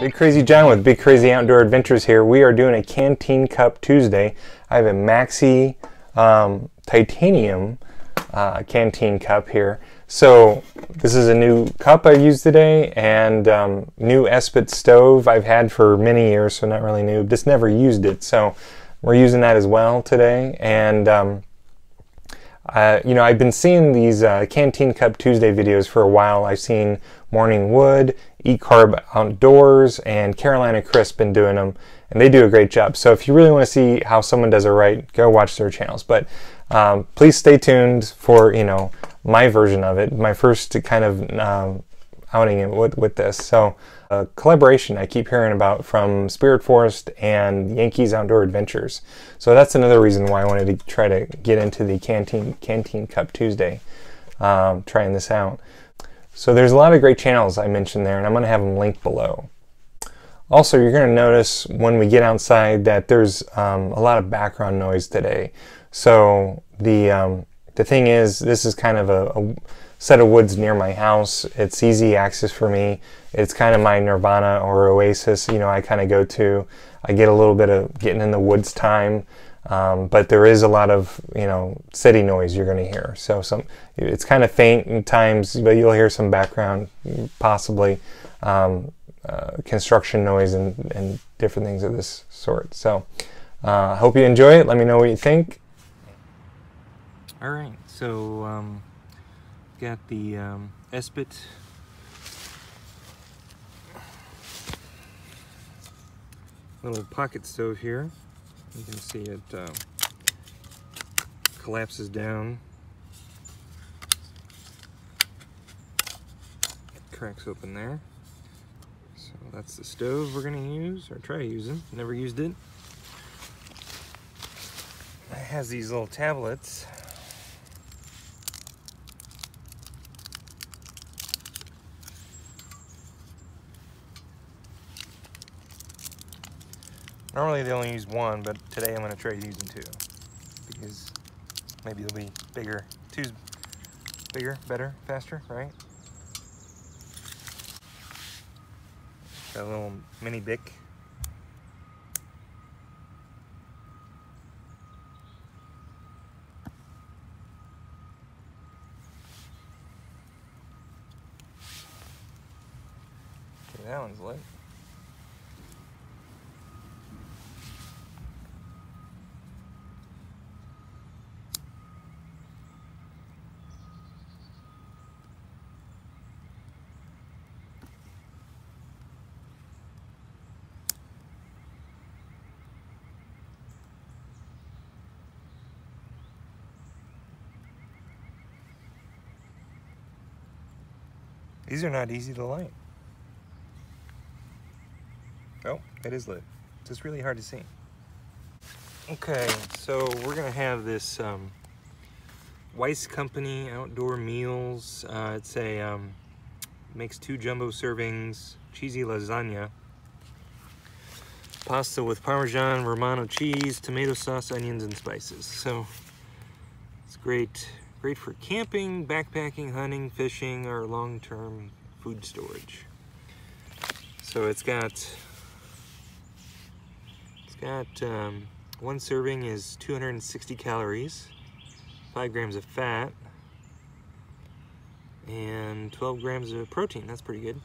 Big Crazy John with Big Crazy Outdoor Adventures here. We are doing a Canteen Cup Tuesday. I have a Maxi um, titanium uh, canteen cup here. So this is a new cup I used today and um, new Esbit stove I've had for many years, so not really new. Just never used it, so we're using that as well today. And um, uh, you know, I've been seeing these uh, Canteen Cup Tuesday videos for a while. I've seen Morning Wood, Eat Carbs Outdoors, and Carolina Chris been doing them, and they do a great job. So if you really want to see how someone does it right, go watch their channels. But um, please stay tuned for you know my version of it, my first kind of um, outing it with, with this. So a collaboration I keep hearing about from Spirit Forest and Yankees Outdoor Adventures. So that's another reason why I wanted to try to get into the Canteen Canteen Cup Tuesday, um, trying this out. So there's a lot of great channels I mentioned there, and I'm going to have them linked below. Also, you're going to notice when we get outside that there's um, a lot of background noise today. So the um, the thing is, this is kind of a, a set of woods near my house. It's easy access for me. It's kind of my nirvana or oasis, you know, I kind of go to. I get a little bit of getting in the woods time, um, but there is a lot of, you know, city noise you're going to hear. So some, it's kind of faint in times, but you'll hear some background, possibly um, uh, construction noise and, and different things of this sort. So I uh, hope you enjoy it. Let me know what you think. All right, so um, got the um, Esbit little pocket stove here. You can see it uh, collapses down, cracks open there. So that's the stove we're gonna use, or try using. Never used it. It has these little tablets Normally they only use one, but today I'm going to try using two. Because maybe they'll be bigger. Two's bigger, better, faster, right? Got a little mini Bic. Okay, that one's lit. These are not easy to light. Oh, it is lit. It's just really hard to see. Okay, so we're gonna have this um, Wise Company Outdoor Meals. Uh, it's a, um, makes two jumbo servings, cheesy lasagna, pasta with Parmesan, Romano cheese, tomato sauce, onions, and spices. So it's great Great for camping, backpacking, hunting, fishing, or long-term food storage. So it's got, it's got, um, one serving is 260 calories, five grams of fat, and 12 grams of protein. That's pretty good.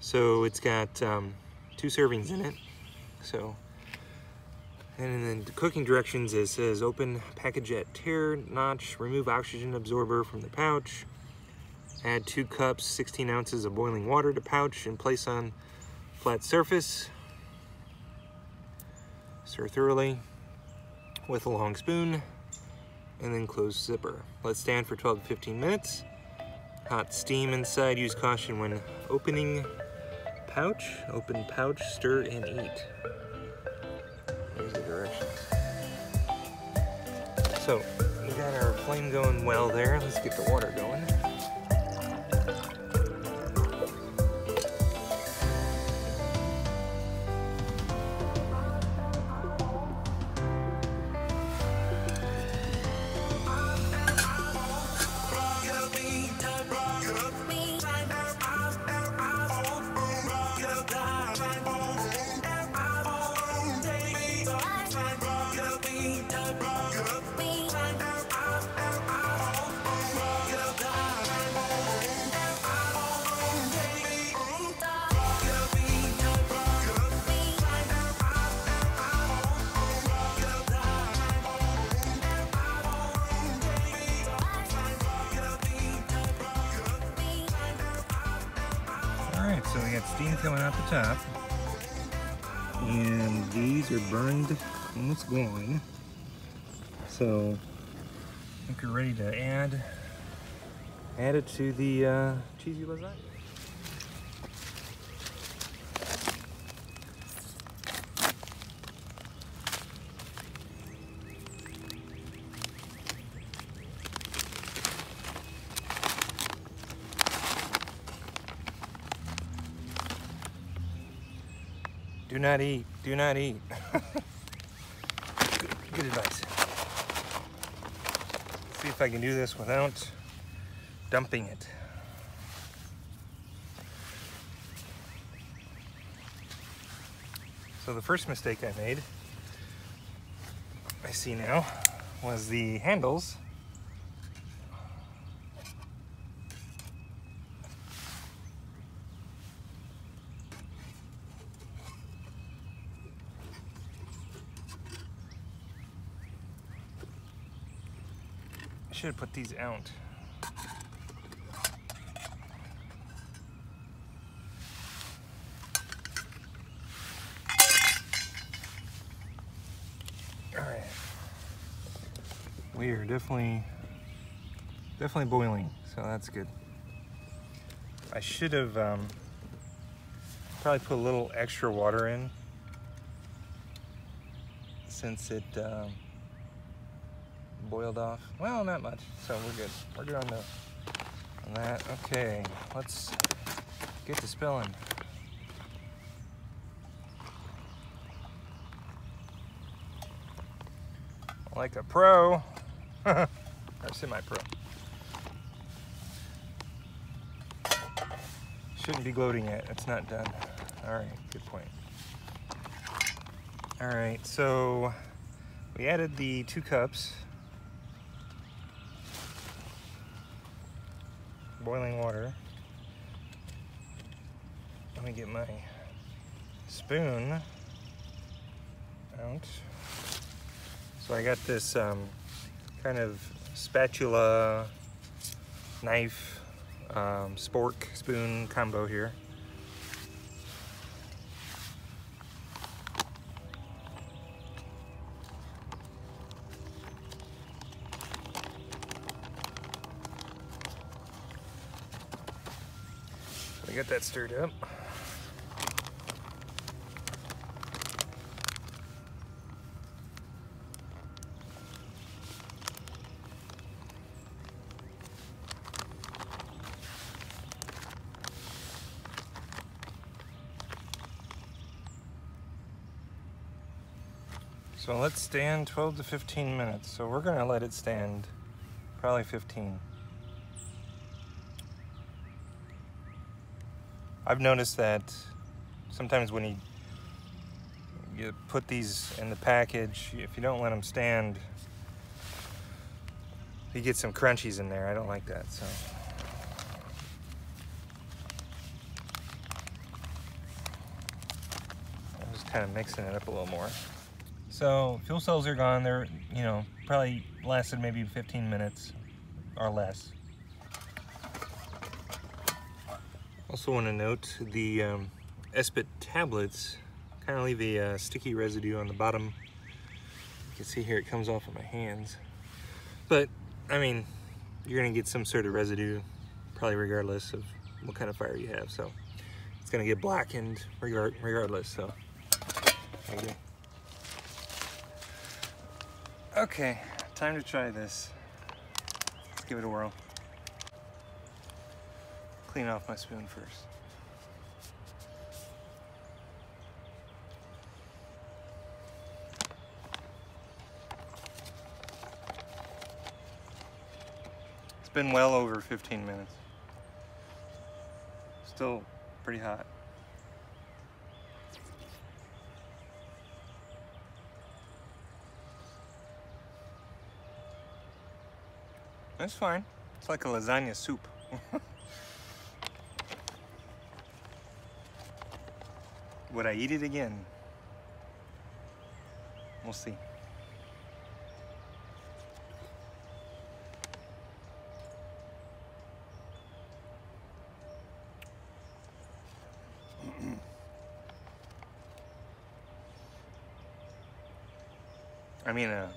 So it's got um, two servings in it. So and then the cooking directions, it says open package at tear notch, remove oxygen absorber from the pouch, add two cups, 16 ounces of boiling water to pouch and place on flat surface. Stir thoroughly with a long spoon and then close zipper. Let stand for 12 to 15 minutes. Hot steam inside, use caution when opening pouch. Open pouch, stir and eat. Here's the directions. So, we got our flame going well there. Let's get the water going. Steam coming out the top. And these are burned, almost gone. So I think we're ready to add add it to the uh, cheesy lasagna. Do not eat. Do not eat. good, good advice. see if I can do this without dumping it. So the first mistake I made, I see now, was the handles should have put these out. Alright. We are definitely definitely boiling, so that's good. I should have um, probably put a little extra water in since it um, boiled off. Well, not much, so we're good. We're good on, the, on that. Okay, let's get to spilling. Like a pro, or semi-pro. Shouldn't be gloating yet, it's not done. All right, good point. All right, so we added the two cups boiling water. Let me get my spoon out. So I got this um, kind of spatula, knife, um, spork, spoon combo here. I got that stirred up. So let's stand 12 to 15 minutes. So we're gonna let it stand probably 15. I've noticed that sometimes when you you put these in the package, if you don't let them stand, you get some crunchies in there. I don't like that, so. I'm just kind of mixing it up a little more. So fuel cells are gone. They're, you know, probably lasted maybe 15 minutes or less. Also want to note the um, tablets kind of leave a uh, sticky residue on the bottom. You can see here it comes off of my hands. But, I mean, you're going to get some sort of residue probably regardless of what kind of fire you have. So it's going to get blackened regard regardless. So. Okay, time to try this. Let's give it a whirl. Clean off my spoon first. It's been well over 15 minutes. Still pretty hot. That's fine. It's like a lasagna soup. Would I eat it again? We'll see. I mean, uh,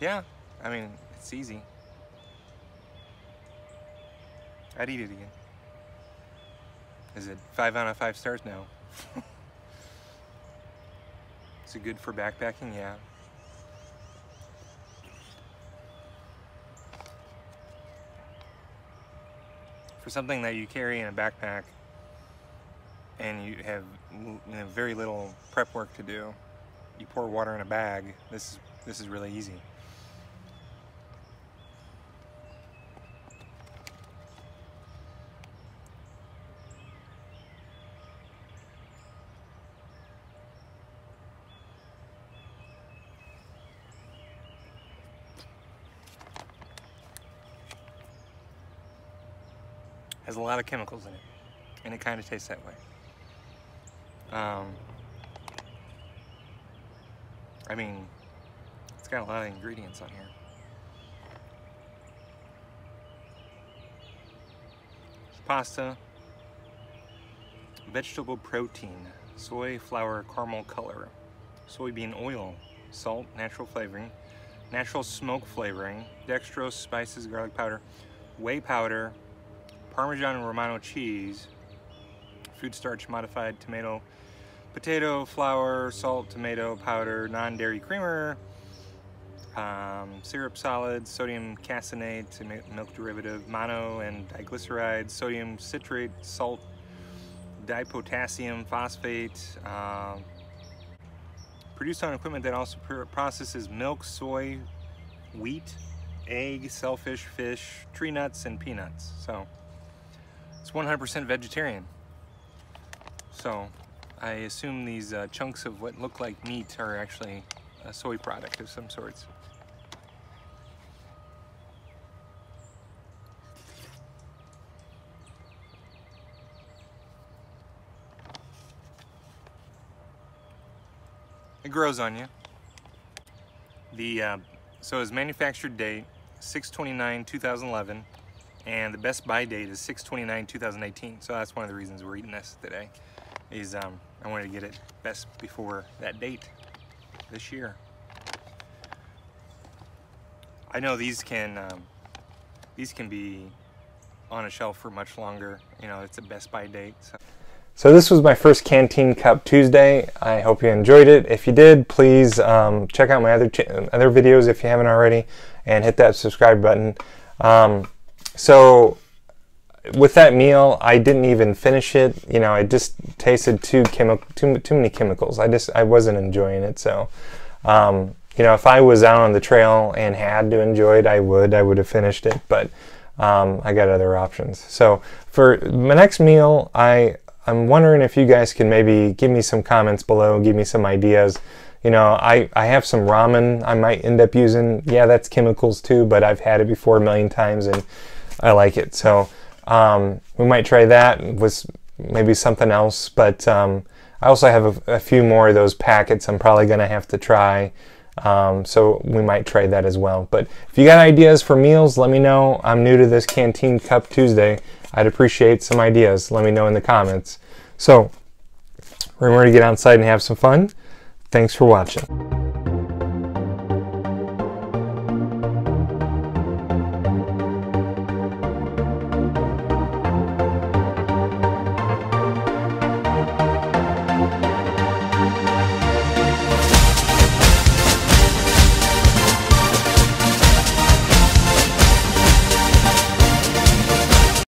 yeah, I mean, it's easy. I'd eat it again. Is it five out of five stars? No. Is it good for backpacking? Yeah. For something that you carry in a backpack and you have very little prep work to do, you pour water in a bag, this this is really easy. Has a lot of chemicals in it, and it kind of tastes that way. Um, I mean, it's got a lot of ingredients on here. It's Pasta, vegetable protein, soy flour caramel color, soybean oil, salt, natural flavoring, natural smoke flavoring, dextrose, spices, garlic powder, whey powder, Parmesan and Romano cheese, food starch modified tomato, potato, flour, salt, tomato powder, non-dairy creamer, um, syrup solids, sodium caseinate, milk derivative, mono and diglycerides, sodium citrate, salt, dipotassium phosphate, uh, produced on equipment that also processes milk, soy, wheat, egg, shellfish, fish, tree nuts, and peanuts. So it's 100% vegetarian. So I assume these uh, chunks of what look like meat are actually a soy product of some sorts. It grows on you. The uh, so his manufactured date 629 2011 and the best buy date is 629 2018 so that's one of the reasons we're eating this today is um, I wanted to get it best before that date this year I know these can um, these can be on a shelf for much longer you know it's a best buy date so. So this was my first Canteen Cup Tuesday. I hope you enjoyed it. If you did, please um, check out my other other videos if you haven't already, and hit that subscribe button. Um, so with that meal, I didn't even finish it. You know, I just tasted too chemical, too too many chemicals. I just I wasn't enjoying it. So, um, you know, if I was out on the trail and had to enjoy it, I would. I would have finished it, but um, I got other options. So for my next meal, I I'm wondering if you guys can maybe give me some comments below, give me some ideas. You know, I, I have some ramen I might end up using. Yeah, that's chemicals too, but I've had it before a million times and I like it. So um, we might try that with maybe something else. But um, I also have a, a, few more of those packets I'm probably going to have to try. Um, so we might try that as well. But if you got ideas for meals, let me know. I'm new to this Canteen Cup Tuesday. I'd appreciate some ideas. Let me know in the comments. So remember to get outside and have some fun. Thanks for watching.